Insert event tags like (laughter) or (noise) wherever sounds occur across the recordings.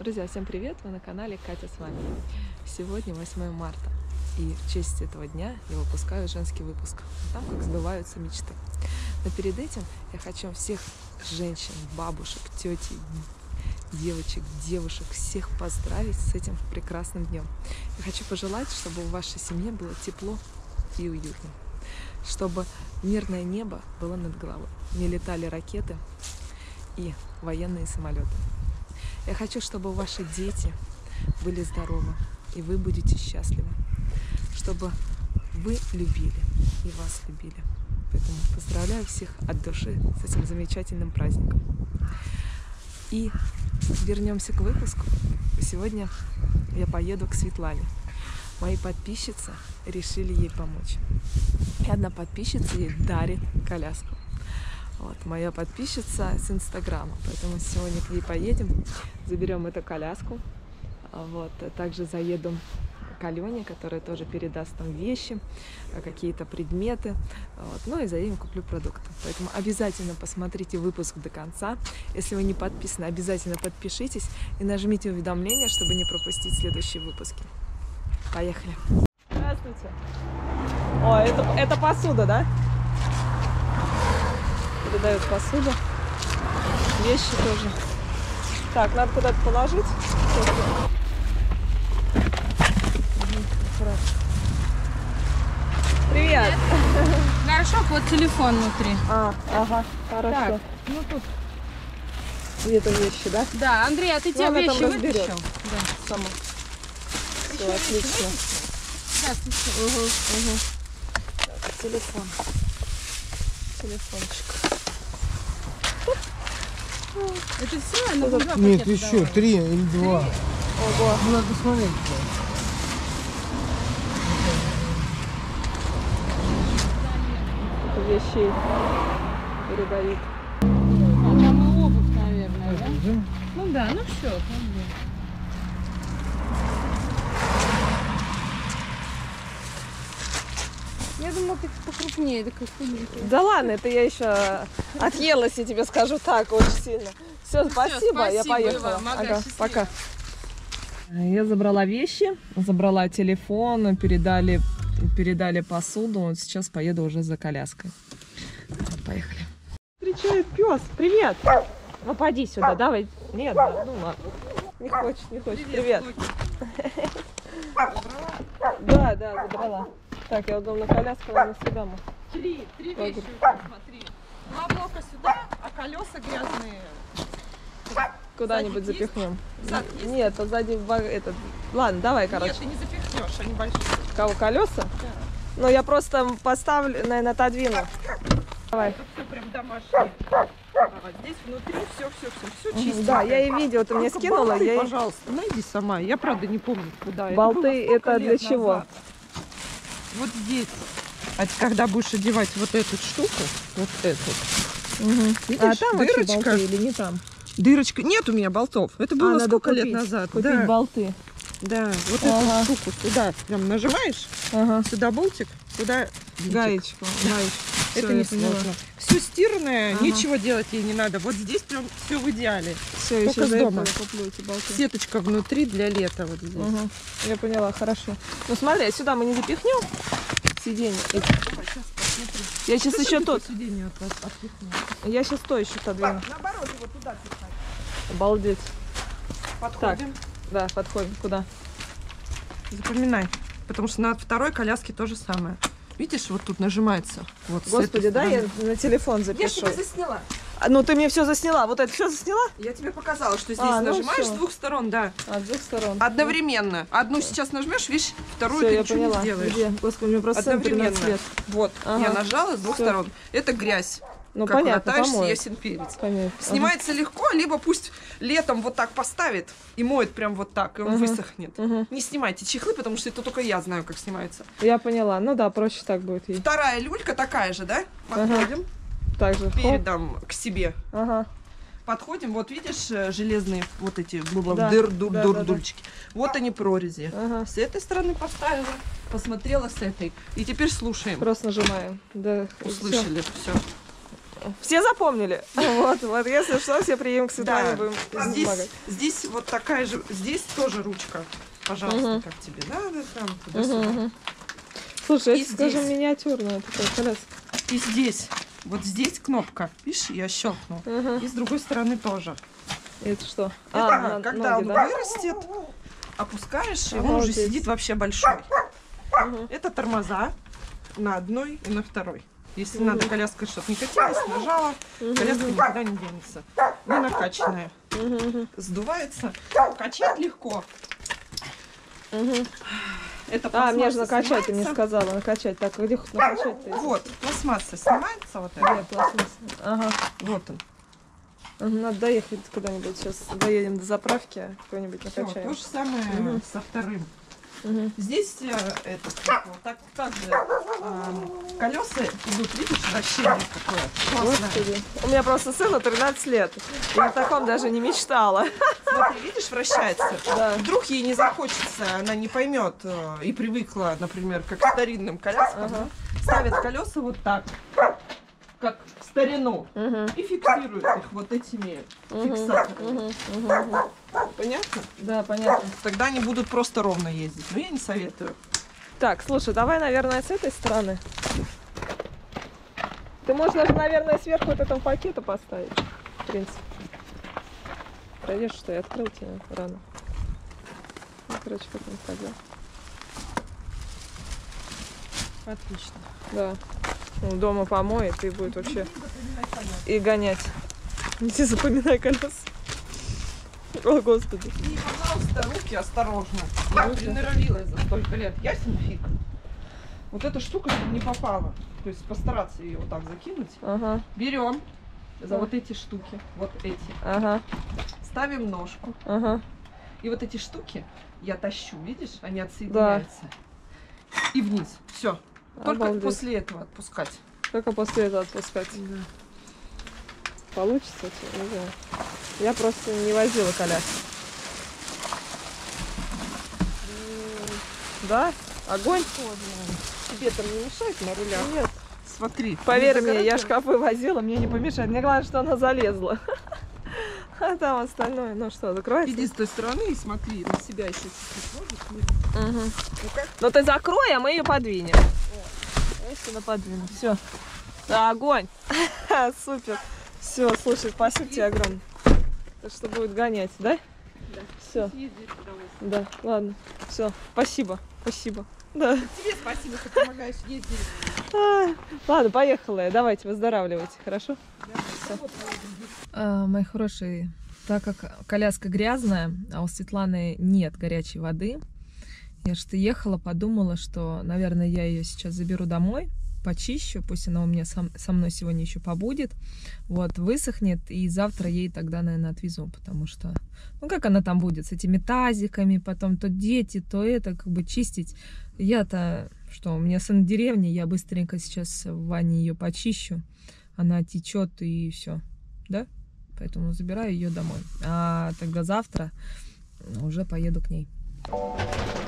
Друзья, всем привет! Вы на канале Катя с вами. Сегодня 8 марта, и в честь этого дня я выпускаю женский выпуск. Там как сбываются мечты. Но перед этим я хочу всех женщин, бабушек, тетей, девочек, девушек, всех поздравить с этим прекрасным днем. Я хочу пожелать, чтобы в вашей семье было тепло и уютно. Чтобы мирное небо было над головой. Не летали ракеты и военные самолеты. Я хочу, чтобы ваши дети были здоровы, и вы будете счастливы. Чтобы вы любили и вас любили. Поэтому поздравляю всех от души с этим замечательным праздником. И вернемся к выпуску. Сегодня я поеду к Светлане. Мои подписчицы решили ей помочь. И одна подписчица ей дарит коляску. Вот, моя подписчица с Инстаграма. Поэтому сегодня к ней поедем, заберем эту коляску. А Вот, также заеду к Алене, которая тоже передаст там вещи, а, какие-то предметы. Вот, ну и заедем, куплю продукты. Поэтому обязательно посмотрите выпуск до конца. Если вы не подписаны, обязательно подпишитесь и нажмите уведомления, чтобы не пропустить следующие выпуски. Поехали! Здравствуйте! О, это, это посуда, да? Передают посуду, вещи тоже. Так, надо куда-то положить. Привет. Горшок, вот телефон внутри. А, ага, хорошо. Так, ну тут. Где-то вещи, да? Да, Андрей, а ты те она там вещи вытащил? Да. Сама. Все, отлично. Сейчас. Угу, угу. Так, телефон. Телефончик. Это все? На Это- два Нет, пакета еще давай. три или два. Ого. Ну, надо смотреть. Вещей передают. А там и обувь, наверное, да? Да? Ну да, ну все. Я думала, ты покрупнее, такой худенький. Да ладно, это я еще отъелась, я тебе скажу так очень сильно. Все, спасибо, я спасибо, поехала. Ива, ага, счастливо. пока. Я забрала вещи, забрала телефон, передали, передали посуду. Вот Сейчас поеду уже за коляской. Поехали. Встречает пес. Привет. Ну поди сюда, давай. Нет, да, ну ладно. Не хочет, не хочет. Привет. (laughs) Да, да, забрала. Так, я удобно коляску, ладно, сюда. мы. Три, три вещи у тебя, смотри. Два блока сюда, а колеса грязные. Куда-нибудь запихнем. Зад есть? Нет, а сзади этот. Ладно, давай, короче. Нет, ты не запихнешь, они большие. Кого колеса? Ну, я просто поставлю, наверное, отодвину. Давай. Тут все прям домашнее. А здесь внутри все, все, чисто. Да, я и видео, ты мне скинула, болты, я пожалуйста, найди сама. Я правда не помню, куда. Болты столько это для лет чего? Вот здесь. А когда будешь одевать вот эту штуку, вот эту, Мгм. Видишь, а там дырочка? или не там? дырочка. Нет у меня болтов. Это было А, сколько лет назад? Купить да, болты. да. Вот Ага. эту штуку сюда прям нажимаешь, Ага. сюда болтик, сюда винтик. Гаечку. Гаечку. Это не поняла. сложно. Все стиранное, Ага. ничего делать ей не надо. Вот здесь прям все в идеале. Все, Только с дома. куплю эти болты. Сеточка внутри для лета вот здесь. Мгм. Я поняла, хорошо. Ну смотри, сюда мы не запихнем сиденье. эти. Я сейчас Слышишь, еще ты тут. по сиденью от вас отпихнула? Я сейчас то еще отодвину. Наоборот, его туда пихать. Обалдеть. Подходим. Да, подходим. Куда? Запоминай. Потому что на второй коляске то же самое. Видишь, вот тут нажимается. Вот Господи, да, я на телефон Я запишу. тебя засняла. А, ну ты мне все засняла. Вот это все засняла? Я тебе показала, что здесь А, ну нажимаешь всё. с двух сторон, да. А, с двух сторон. Одновременно. Одну сейчас нажмешь, видишь, вторую Все, ты я ничего поняла. не сделаешь. Где? Господи, мне просто сын 13 Одновременно. лет. Вот, Ага. я нажала с двух Всё. сторон. Это грязь. Ну, как понятно, натаешь помоет. ясен перец. Понятно. Снимается легко, либо пусть летом вот так поставит и моет прям вот так, и он Ага. высохнет. Ага. Не снимайте чехлы, потому что это только я знаю, как снимается. Я поняла. Ну да, проще так будет ей. Вторая люлька такая же, да? Ага. Подходим, Так же. Хоп. передам к себе. Ага. Подходим, вот видишь э, железные вот эти Да, дыр, дур, да, дур, да, да. дульчики. Вот они прорези. Ага. С этой стороны поставила, посмотрела с этой. И теперь слушаем. Просто нажимаем. Да. Услышали все. Все запомнили? Вот, вот, если что, все прием к Светлане Да. будем Здесь, помогать. здесь вот такая же, здесь тоже ручка. Пожалуйста, как тебе надо, там, туда-сюда. Слушай, И это, здесь. миниатюрная такая коляска. И здесь, вот здесь кнопка. Видишь, я щелкнул. Ага. И с другой стороны тоже. Это что? Это А, когда ноги, он да? вырастет, опускаешь, и он уже сидит вообще большой. Это тормоза на одной и на второй. Если надо коляска, чтобы не катилась, нажала, коляска никуда не денется. Не накачанная. Сдувается. Качать легко. Это А, мне же накачать, ты мне сказала, накачать. Так, где хоть накачать-то? Вот, пластмасса снимается вот это. пластмасса? Ага. Вот он. Надо доехать куда-нибудь. Сейчас доедем до заправки, какой-нибудь накачаем. то же самое Мгм. со вторым. Мгм. Здесь э, этот, его, так, также колеса идут, видишь, вращение какое. Классное. Господи. У меня просто сыну 13 лет. Я о таком даже не мечтала. Смотри, видишь, вращается. Да. Вдруг ей не захочется, она не поймет э, и привыкла, например, как к старинным коляскам. Ага. Ставят колеса вот так, как в старину, Мгм. и фиксируют их вот этими Мгм. фиксаторами. Мгм. Мгм. Понятно? Да, понятно. Тогда они будут просто ровно ездить. Но я не советую. Так, слушай, давай, наверное, с этой стороны. Ты можешь даже, наверное, сверху вот этого пакета поставить. В принципе. Пройдешь, что я открыл тебе рано. Ну, короче, как он сказал. Отлично. Да. Ну, дома помоет и будет вообще и гонять. (laughs) Не запоминай колеса. О, господи. И, пожалуйста, руки осторожно. Я Руки. приноровилась за столько лет. Ясен фиг. Вот эта штука, чтобы не попала. То есть постараться ее вот так закинуть. Ага, Берем за Да. вот эти штуки, вот эти. ага, Ставим ножку. ага. И вот эти штуки я тащу, видишь? Они отсоединяются. И вниз. Все. Только Обалдеть. после этого отпускать. Только после этого отпускать. Получится, че- не знаю. Я просто не возила коляски. Да? Огонь? Тебе там не мешает на рулях? Нет. Смотри. Поверь не мне, я шкафы возила, мне не помешает. Мне главное, что она залезла. А там остальное, ну что, закроется? Иди с той стороны и смотри, на себя еще чуть-чуть. Ну как? Ну ты закрой, а мы ее подвинем. Я сюда подвину. Все. Огонь. (laughs) Супер. Все, слушай, спасибо тебе огромное. Так что будет гонять, да? Да. Все. Да, ладно. Все. Спасибо. Спасибо. Да. Тебе спасибо, что помогаешь ездить. А, Ладно, поехала я. Давайте, выздоравливайте, хорошо? А, мои хорошие, так как коляска грязная, а у Светланы нет горячей воды, я что ехала, подумала, что, наверное, я ее сейчас заберу домой, почищу, пусть она у меня сам- со мной сегодня еще побудет, вот, высохнет, и завтра ей тогда, наверное, отвезу, потому что, ну, как она там будет, с этими тазиками, потом то дети, то это, как бы чистить. Я-то, что, у меня сын в деревне, я быстренько сейчас в ванне ее почищу, она течет и все, да? Поэтому забираю ее домой. А тогда завтра уже поеду к ней. ананаса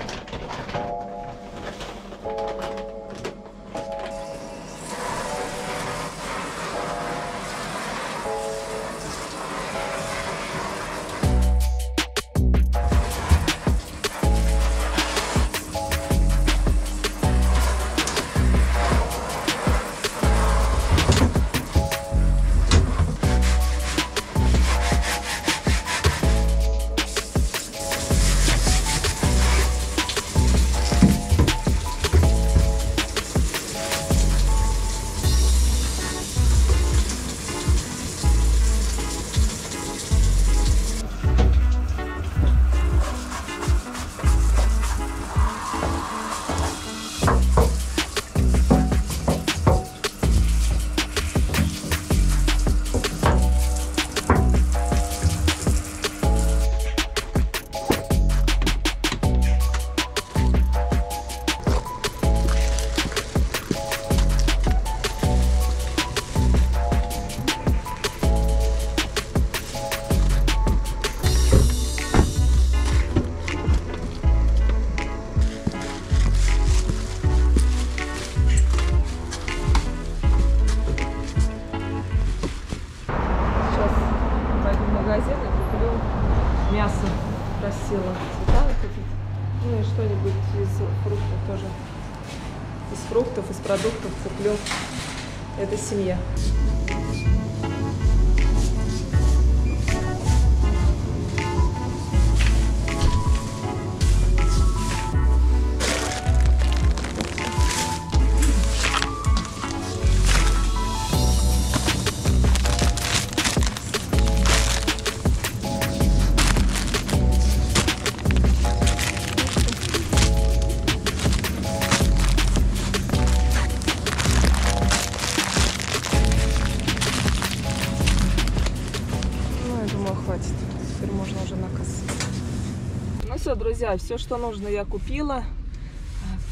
все, что нужно, я купила,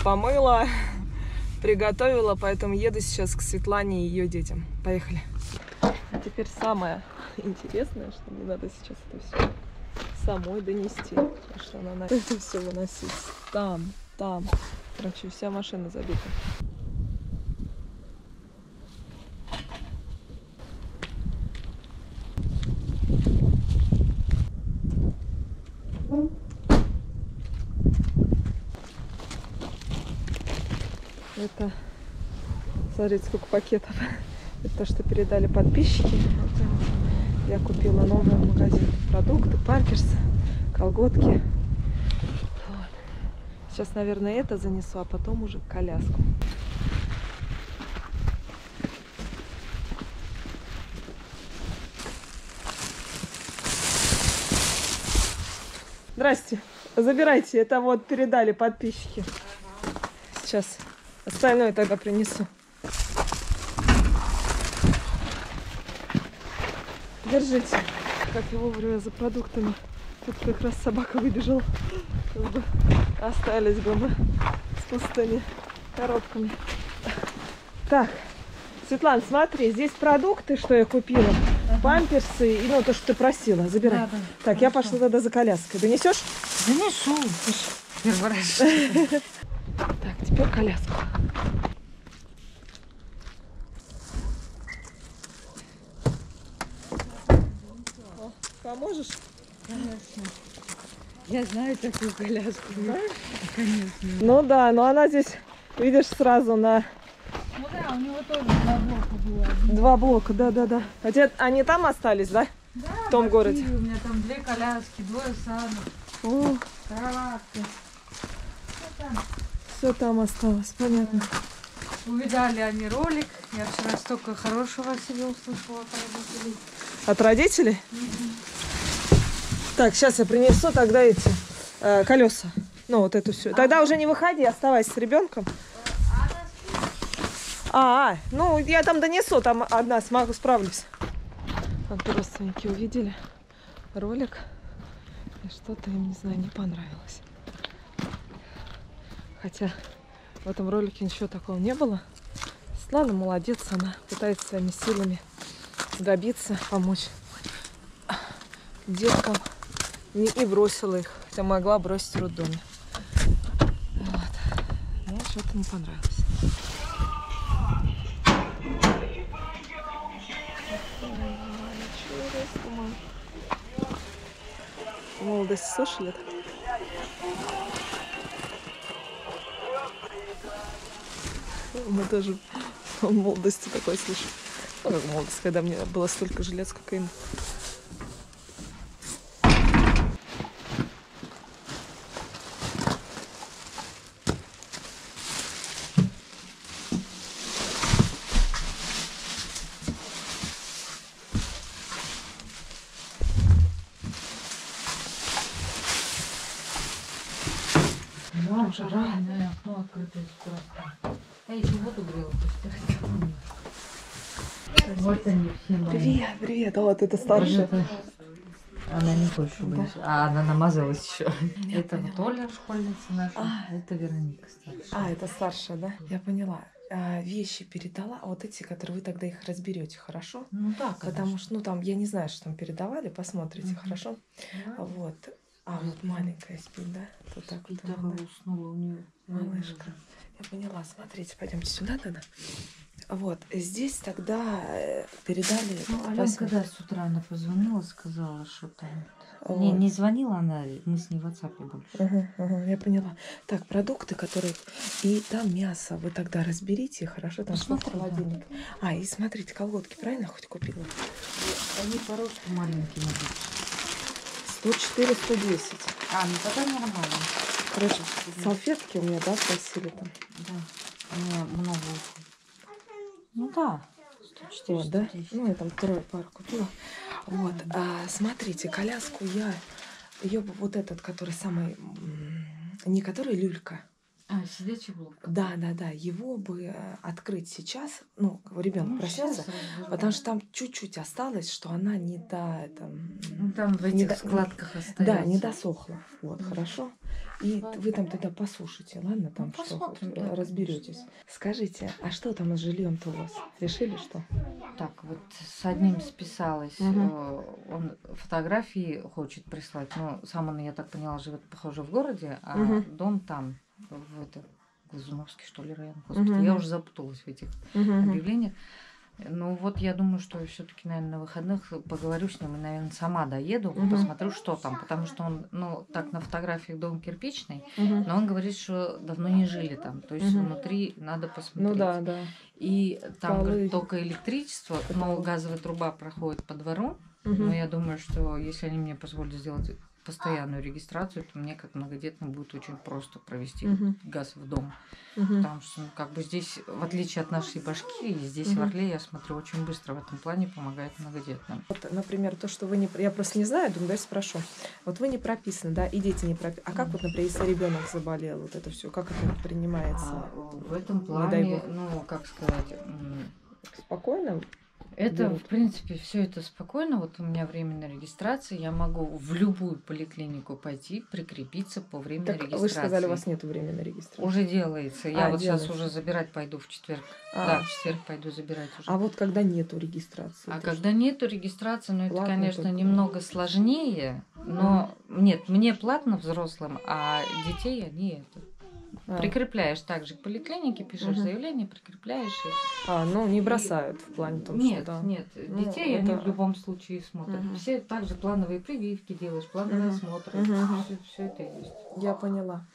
помыла, (laughs) приготовила, поэтому еду сейчас к Светлане и ее детям. Поехали. А теперь самое (laughs) интересное, что мне надо сейчас это все самой донести. Потому что она на это все выносить. Там, там. Короче, вся машина забита. Это, смотрите, сколько пакетов. (laughs) Это то, что передали подписчики. Я купила новый магазин. Продукты, памперсы, колготки. Вот. Сейчас, наверное, это занесу, а потом уже коляску. Здрасте. Забирайте. Это вот передали подписчики. Сейчас. Остальное тогда принесу. Держите. Как я вовремя за продуктами. Тут как раз собака выбежала. Остались бы мы с пустыми коробками. Так, Светлана, смотри, здесь продукты, что я купила. Памперсы и ну, то, что ты просила. Забирай. Да, да. Так, я пошла тогда за коляской. Донесешь? Ж Первый раз. (laughs) Так, теперь коляску. Поможешь? Конечно. Я знаю такую коляску. Конечно. Ну да, но она здесь, видишь, сразу на Ну да, у него тоже два блока было. два блока, да-да-да. А те- они там остались, да? Да, В том городе. У меня там две коляски, двое санок, О, кроватка. Что там? все там осталось, понятно. Увидали они ролик. Я вчера столько хорошего себе услышала про родителей. От родителей? Так, сейчас я принесу тогда эти э, колеса. Ну, вот эту всю. Тогда уже не выходи, оставайся с ребенком. А, а, ну я там донесу, там одна смогу, справлюсь. Вот родственники увидели ролик, и что-то им, не знаю, не понравилось. Хотя в этом ролике ничего такого не было. Светлана молодец, она пытается своими силами добиться, помочь деткам. И бросила их, хотя могла бросить в роддоме. Вот. Ну, что-то не понравилось. Молодость слушали? Мы тоже в молодости такой слышим. Ну, как молодость, когда мне было столько же лет, сколько им. Да, уже рано. окно открытое скоро. Я еще воду грела пусть. Вот они все мои. Привет. А вот это старшая. Это- Она не больше Да. А она намазалась еще. (laughs) Это вот Оля, школьница наша. А. Это Вероника старшая. А, это старшая, да? Я поняла. А, вещи передала, а вот эти, которые вы тогда их разберете, хорошо? Ну да, Потому что, ну там, я не знаю, что там передавали, посмотрите, Мгм. хорошо? А Вот. А вот маленькая спит, да? Вот так вот. Да, она, да. уснула у нее. Малышка. Я поняла, смотрите, пойдемте сюда тогда. Вот, здесь тогда э, передали... Ну, Аленка, да, с утра она позвонила, сказала, что там... Вот. Не, не звонила она, мы с ней в WhatsApp больше. Ага, ага, я поняла. Так, продукты, которые... И там мясо. Вы тогда разберите, хорошо? Там что в Посмотрю, да. холодильник. А, и смотрите, колготки правильно хоть купила? Они по росту маленькие надо. 104, 110. А, ну тогда нормально. Короче, салфетки у меня, да, просили там. Да. Меня много. Ну да. 104, Вот, да? 110. Ну, я там вторую пару купила. Вот, а, смотрите, коляску я... Ее вот этот, который самый... Не который люлька. А, сидячий блок. Да, да, да. Его бы э, открыть сейчас. Ну, ребенок Ну, проснется. Потому что там чуть-чуть осталось, что она не до... Это, Ну, там в не этих до- складках остается. Да, не досохла. Вот, Мгм. хорошо. И Ладно. вы там тогда послушайте, ладно, там Ну, что э, да, разберетесь. Скажите, а что там с жильем-то у вас? Решили что? Так, вот с одним списалась. Мгм. э, Он фотографии хочет прислать. Но сам он, я так поняла, живет, похоже, в городе, а Мгм. дом там, в это, Глазуновский, что ли, район. Господи, Мгм. я уже запуталась в этих объявлениях. Ну вот я думаю, что все-таки, наверное, на выходных поговорю с ним и, наверное, сама доеду, Мгм. посмотрю, что там. Потому что он, ну, так на фотографиях дом кирпичный, Мгм. но он говорит, что давно не жили там. То есть Мгм. внутри надо посмотреть. Ну да, да. И там Полы. говорит, только электричество, но газовая труба проходит по двору. Мгм. Но я думаю, что если они мне позволят сделать постоянную регистрацию, то мне как многодетным будет очень просто провести Мгм. газ в дом. Мгм. Потому что, ну, как бы здесь, в отличие от нашей Башкирии, здесь Мгм. в Орле, я смотрю, очень быстро в этом плане помогает многодетным. Вот, например, то, что вы не... Я просто не знаю, думаю, давайте спрошу. Вот вы не прописаны, да, и дети не прописаны. А как вот, например, если ребенок заболел, вот это все, как это принимается? А в этом плане, ну, как сказать, Спокойно? Это, берут? в принципе, все это спокойно. Вот у меня временная регистрация. Я могу в любую поликлинику пойти, прикрепиться по временной Так регистрации. вы же сказали, у вас нет временной регистрации. Уже делается. Я А, вот сейчас делается. уже забирать пойду в четверг. А, Да, в четверг пойду забирать уже. а вот когда нету регистрации? А это когда нету регистрации, ну это, Платно конечно, только. немного сложнее, но нет, мне платно взрослым, а детей они это. А, Прикрепляешь также к поликлинике, пишешь Мгм. заявление, прикрепляешь их. а, ну не бросают в плане том, Нет, что да. нет, Ну, детей это- они в любом случае смотрят. Мгм. Все также плановые прививки делаешь, плановые Мгм. осмотры. Мгм. Все, это есть. Я поняла.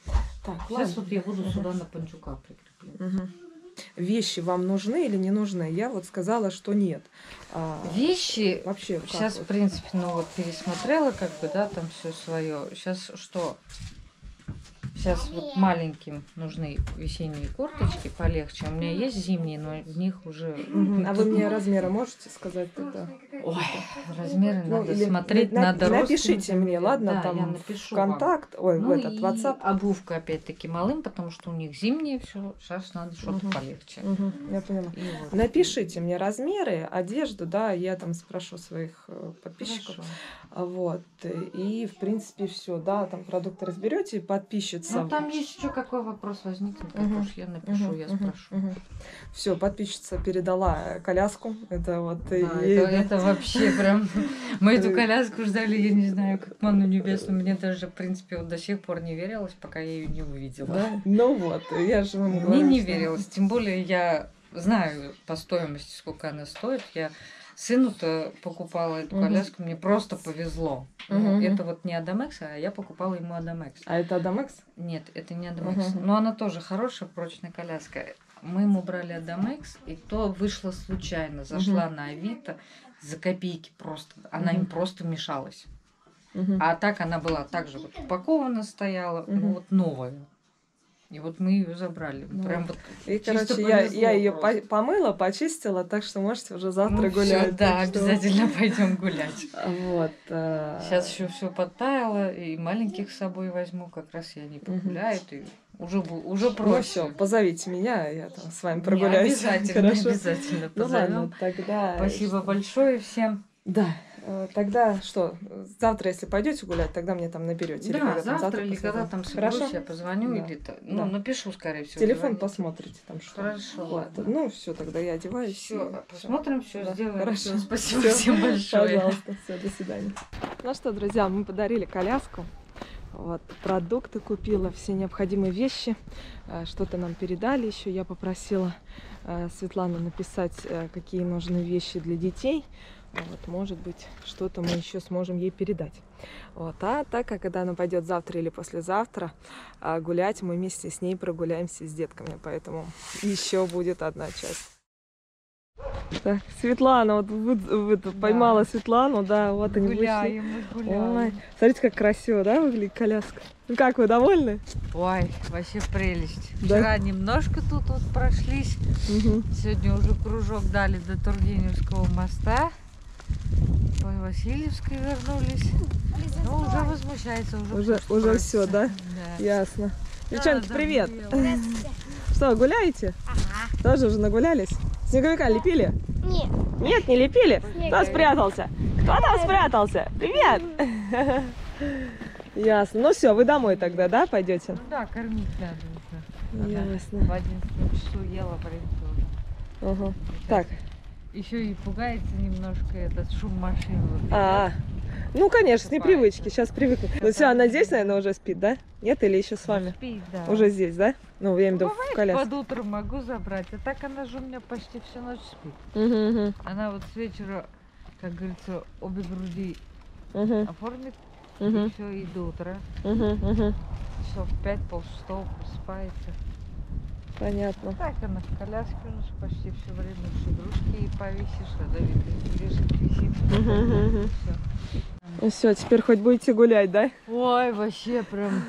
Так, Сейчас ладно. вот я буду Мгм. сюда на Панчука прикреплять. Мгм. Вещи вам нужны или не нужны? Я вот сказала, что нет. А, Вещи вообще, сейчас, в вот? принципе, ну вот пересмотрела, как бы, да, там все свое. Сейчас что? Сейчас вот маленьким нужны весенние курточки полегче. У меня есть зимние, но в них уже. Мгм. А вы мне (laughs) размеры можете сказать тогда? Ой, размеры Ну, надо или смотреть, на- надо рост Напишите мне, ладно, Да, там я в напишу вам. контакт, ой, в Ну этот и WhatsApp. обувка опять-таки малым, потому что у них зимнее все. Сейчас надо что-то Мгм. полегче. Мгм, я поняла. И вот. Напишите мне размеры, одежду, да, я там спрошу своих э, подписчиков. Хорошо. Вот. И, в принципе, все, да, там продукты разберете, подписчица. Ну, там есть еще какой вопрос возникнет, так Мгм. уж я напишу, я спрошу. Все, подписчица передала коляску. Это вот Да, и- это, это (laughs) вообще прям... Мы эту коляску ждали, я не знаю, как ману небесную. Мне даже, в принципе, вот до сих пор не верилось, пока я ее не увидела. Да? Ну вот, я же вам Мне говорю. не что- верилось. Тем более я знаю по стоимости, сколько она стоит. Я сыну-то покупала эту коляску, мне просто повезло. Ну. Это вот не Адамекс, а я покупала ему Адамекс. А это Адамекс? Нет, это не Адамекс. Но она тоже хорошая, прочная коляска. Мы ему брали Адамекс, и то вышло случайно. Зашла на Авито за копейки просто. Она им Мгм. просто мешалась. Мгм. А так она была также вот упакована стояла, Мгм. ну вот новая. И вот мы ее забрали. Ну Прям вот И, короче, я, я ее просто. помыла, почистила, так что можете уже завтра ну, гулять. всё, да, что- обязательно (laughs) пойдем гулять. Вот. э, Сейчас еще все подтаяло, и маленьких с собой возьму, как раз и они Мгм. погуляют, и уже, уже Ну проще. все, позовите меня, я там с вами Не, прогуляюсь. обязательно, Хорошо? обязательно Ну позовем. ладно, тогда... Спасибо большое всем. Да, э, тогда что, завтра, если пойдете гулять, тогда мне там наберете. Да, завтра или когда посмотрим. там соберусь, Хорошо? я позвоню Да. или то. Ну, Да. напишу, скорее всего. Телефон звоните. посмотрите там что. Хорошо, Вот. ладно. Ну, все, тогда я одеваюсь. Все, и посмотрим, все Да, сделаем. хорошо. Всё, Спасибо Всё, всем большое. Пожалуйста, все, до свидания. Ну что, друзья, мы подарили коляску. Вот, продукты купила, все необходимые вещи. Э, Что-то нам передали еще. Я попросила э, Светлану написать, э, какие нужны вещи для детей. Вот, может быть, что-то мы еще сможем ей передать. Вот. А так как когда она пойдет завтра или послезавтра гулять, мы вместе с ней прогуляемся с детками. Поэтому еще будет одна часть. Так, Светлана, вот вы, вы Да. поймала Светлану, да, вот они вышли. Гуляем, мы гуляем. Ой, смотрите, как красиво, да, выглядит коляска. Ну как, вы довольны? Ой, вообще прелесть. Да. Вчера немножко тут вот прошлись. Мгм. Сегодня уже кружок дали до Тургеневского моста. По Васильевской вернулись. Ну, уже возмущается, уже Уже- уже просится. всё, да? Да. Ясно. Девчонки, да, привет. Что, гуляете? Тоже уже нагулялись? Снеговика лепили? Нет. Нет, не лепили? Снег. Кто спрятался? Кто там спрятался? Привет! Ясно. Ну все, вы домой тогда, да, пойдете? Ну да, кормить надо Ясно. В 11 часу ела, уже. Ага. Так, Еще и пугается немножко этот шум машин. вот. а, ну конечно, с непривычки, сейчас привыкну. Ну все, она здесь, наверное, уже спит, да? Нет, или еще с вами? Спит, да. Уже здесь, да? Ну, я имею в виду в коляске. под утро могу забрать, а так она же у меня почти всю ночь спит. Мгм, мгм, Она вот с вечера, как говорится, обе груди мгм, оформит, мгм, и все, и до утра. мгм, мгм. Часов в пять, пол шестого просыпается. Понятно. Так она в коляске у нас почти все время. Уж игрушки ей повесишь, а Давид лежит, висит. Мгм, мгм. Всё. Ну все, теперь хоть будете гулять, да? Ой, вообще прям.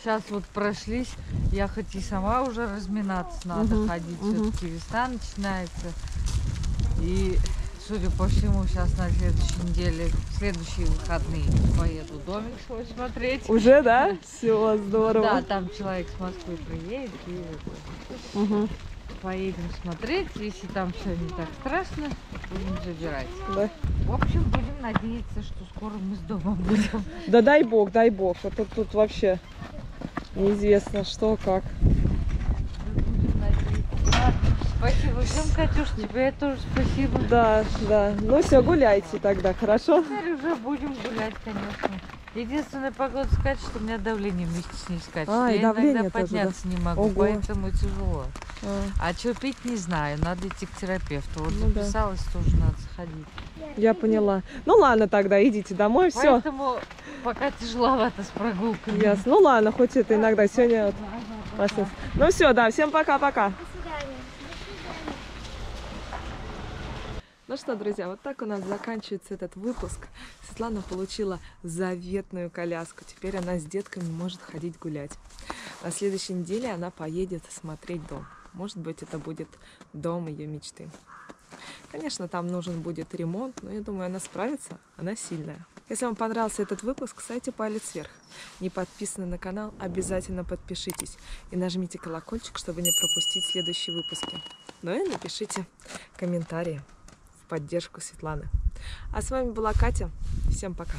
Сейчас вот прошлись. Я хоть и сама уже разминаться надо Мгм, ходить. мгм. Все-таки весна начинается. И судя по всему, сейчас на следующей неделе, в следующие выходные поеду домик свой смотреть. Уже, да? Все, здорово. Да, там человек с Москвы приедет и Мгм, поедем смотреть. Если там все не так страшно, будем забирать. да. В общем, будем надеяться, что скоро мы с домом будем. Да дай бог, дай бог. А тут, тут вообще неизвестно, что, как. Спасибо всем, Катюш, тебе тоже спасибо. Да, да. Ну все, гуляйте тогда, хорошо? Теперь уже будем гулять, конечно. Единственная погода скачет, что у меня давление вместе с ней скачет. А, Я давление иногда тоже, да? подняться не могу, Ого. поэтому тяжело. А, А что пить не знаю, надо идти к терапевту. Вот Ну да. записалась, тоже надо сходить. я поняла. Ну ладно тогда, идите домой, все. Поэтому пока тяжеловато с прогулками. Ясно. Ну ладно, хоть это иногда сегодня вот. Ну все, да, всем пока-пока. До свидания. Ну что, друзья, вот так у нас заканчивается этот выпуск. Светлана получила заветную коляску. Теперь она с детками может ходить гулять. На следующей неделе она поедет смотреть дом. Может быть, это будет дом ее мечты. Конечно, там нужен будет ремонт, но я думаю, она справится. Она сильная. Если вам понравился этот выпуск, ставьте палец вверх. Не подписаны на канал, обязательно подпишитесь. И нажмите колокольчик, чтобы не пропустить следующие выпуски. Ну и напишите комментарии поддержку Светланы. А с вами была Катя. Всем пока.